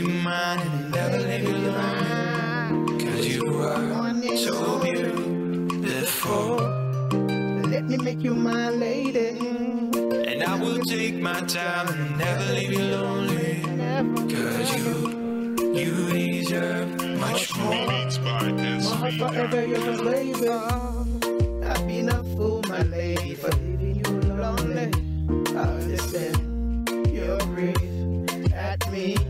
you mine and never leave you alone Cause you are so beautiful. Let me make you my lady. And I will take my time and never leave you lonely. Cause you, you deserve much more. My forever you're a baby. I've been a fool my lady for leaving you lonely. I understand your grief at me.